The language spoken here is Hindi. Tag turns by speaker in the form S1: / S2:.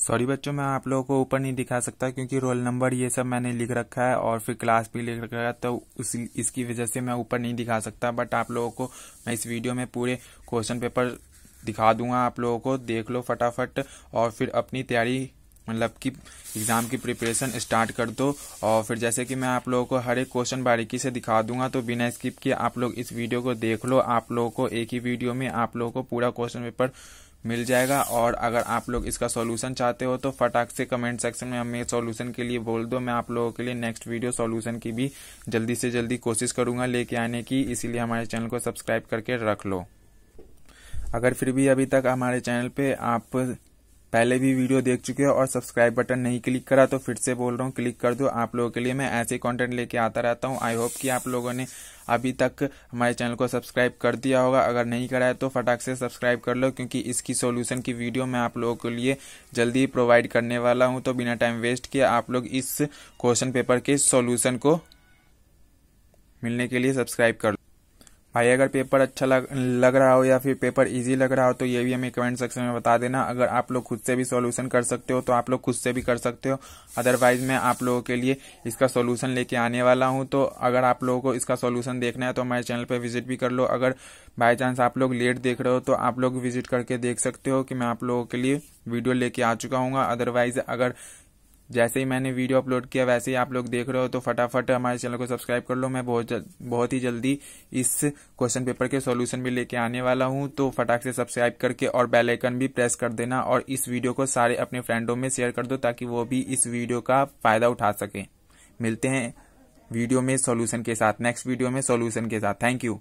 S1: सॉरी बच्चों, मैं आप लोगों को ऊपर नहीं दिखा सकता क्योंकि रोल नंबर ये सब मैंने लिख रखा है और फिर क्लास भी लिख रखा है तो उस, इसकी वजह से मैं ऊपर नहीं दिखा सकता बट आप लोगों को मैं इस वीडियो में पूरे क्वेश्चन पेपर दिखा दूँगा, आप लोगों को देख लो फटाफट और फिर अपनी तैयारी मतलब कि एग्ज़ाम की प्रिपरेशन स्टार्ट कर दो और फिर जैसे कि मैं आप लोगों को हर एक क्वेश्चन बारीकी से दिखा दूँगा तो बिना स्किप किए आप लोग इस वीडियो को देख लो, आप लोगों को एक ही वीडियो में आप लोगों को पूरा क्वेश्चन पेपर मिल जाएगा। और अगर आप लोग इसका सॉल्यूशन चाहते हो तो फटाक से कमेंट सेक्शन में हमें सॉल्यूशन के लिए बोल दो। मैं आप लोगों के लिए नेक्स्ट वीडियो सॉल्यूशन की भी जल्दी से जल्दी कोशिश करूँगा। लेके आने की, इसीलिए हमारे चैनल को सब्सक्राइब करके रख लो। अगर फिर भी अभी तक हमारे चैनल पे आप पहले भी वीडियो देख चुके हो और सब्सक्राइब बटन नहीं क्लिक करा तो फिर से बोल रहा हूँ, क्लिक कर दो। आप लोगों के लिए मैं ऐसे कंटेंट लेके आता रहता हूँ। आई होप कि आप लोगों ने अभी तक हमारे चैनल को सब्सक्राइब कर दिया होगा। अगर नहीं करा है तो फटाक से सब्सक्राइब कर लो, क्योंकि इसकी सॉल्यूशन की वीडियो मैं आप लोगों के लिए जल्दी प्रोवाइड करने वाला हूँ। तो बिना टाइम वेस्ट किए आप लोग इस क्वेश्चन पेपर के सॉल्यूशन को मिलने के लिए सब्सक्राइब कर लो। भाई अगर पेपर अच्छा लग, लग रहा हो या फिर पेपर इजी लग रहा हो तो ये भी हमें कमेंट सेक्शन में बता देना। अगर आप लोग खुद से भी सॉल्यूशन कर सकते हो तो आप लोग खुद से भी कर सकते हो। अदरवाइज़ मैं आप लोगों के लिए इसका सॉल्यूशन लेके आने वाला हूँ। तो अगर आप लोगों को इसका सॉल्यूशन देखना है तो हमारे चैनल पर विज़िट भी कर लो। अगर बाय चांस आप लोग लेट देख रहे हो तो आप लोग विज़िट करके देख सकते हो कि मैं आप लोगों के लिए वीडियो लेके आ चुका हूँ। अदरवाइज़ अगर जैसे ही मैंने वीडियो अपलोड किया, वैसे ही आप लोग देख रहे हो तो फटाफट हमारे चैनल को सब्सक्राइब कर लो। मैं बहुत बहुत ही जल्दी इस क्वेश्चन पेपर के सॉल्यूशन भी लेके आने वाला हूँ तो फटाक से सब्सक्राइब करके और बेल आइकन भी प्रेस कर देना और इस वीडियो को सारे अपने फ्रेंडों में शेयर कर दो, ताकि वो भी इस वीडियो का फ़ायदा उठा सके। मिलते हैं वीडियो में सोल्यूशन के साथ, नेक्स्ट वीडियो में सोल्यूशन के साथ। Thank you.